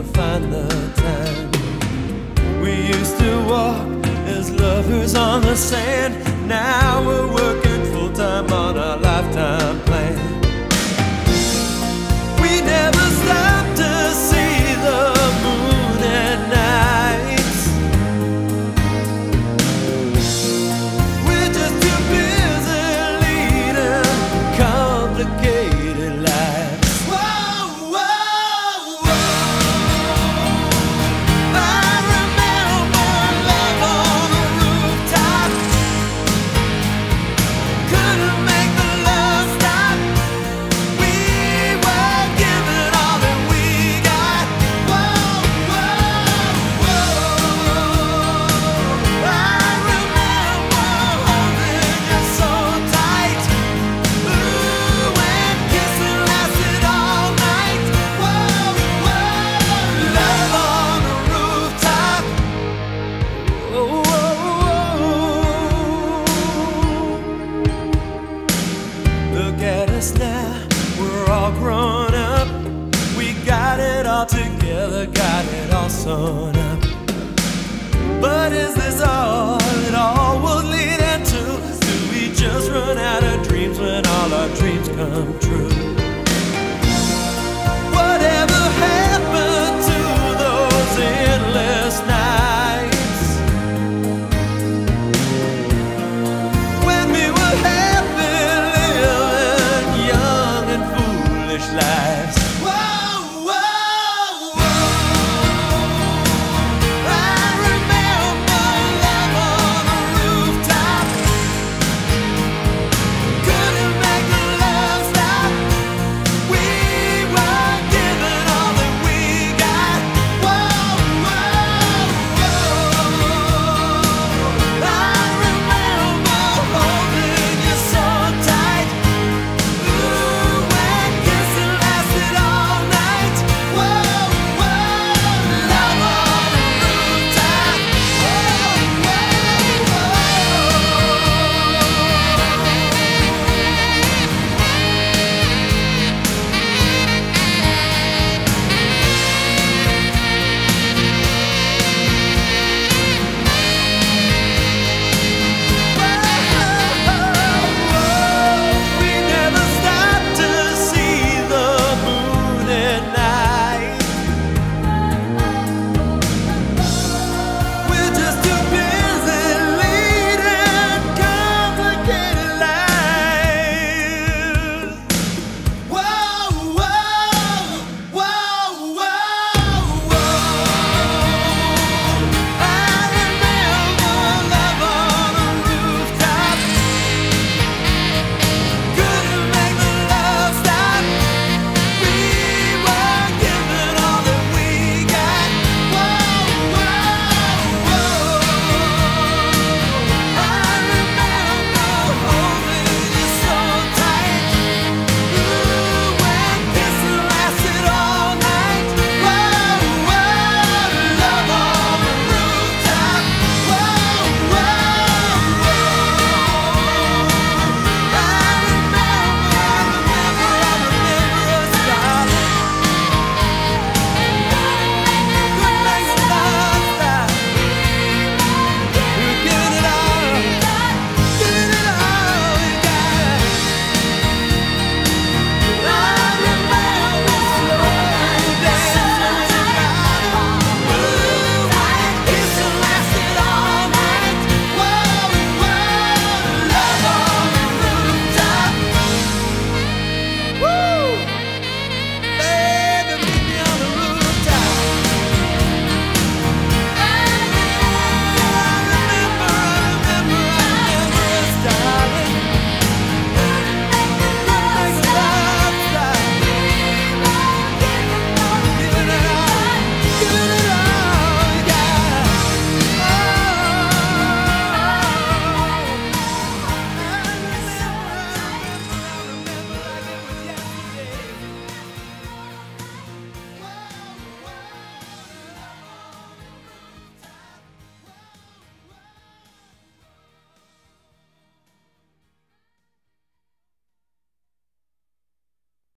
never find the time. We used to walk as lovers on the sand. Now we're working. us now. We're all grown up. We got it all together, got it all sewn up. But is this